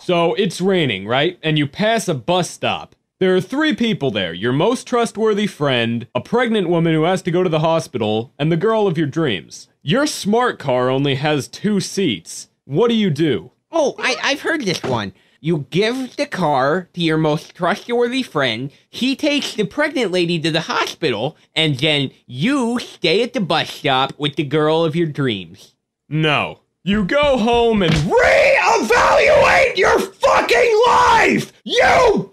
So it's raining, right? And you pass a bus stop. There are three people there your most trustworthy friend, a pregnant woman who has to go to the hospital, and the girl of your dreams. Your smart car only has two seats. What do you do? Oh, I, I've heard this one. You give the car to your most trustworthy friend. He takes the pregnant lady to the hospital, and then you stay at the bus stop with the girl of your dreams. No. You go home and reevaluate! You!